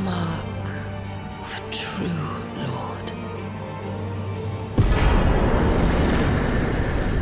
Mom.